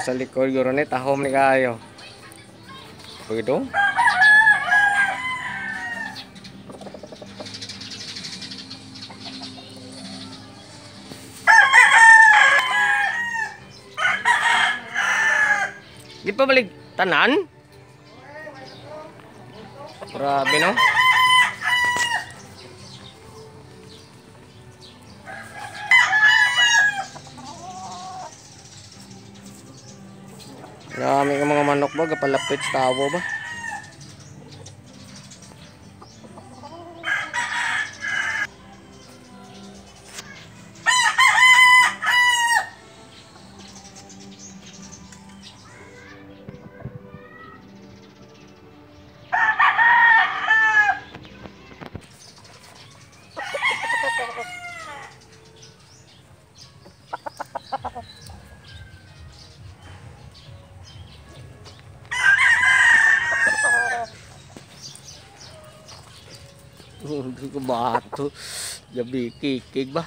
Sa likod, guro ni, tahom ni kayo. Begitu. Di pa balik tanan? Grabe no? Ka mga manok ba? Kapalapit sa tawo ba? batu ya bikin bah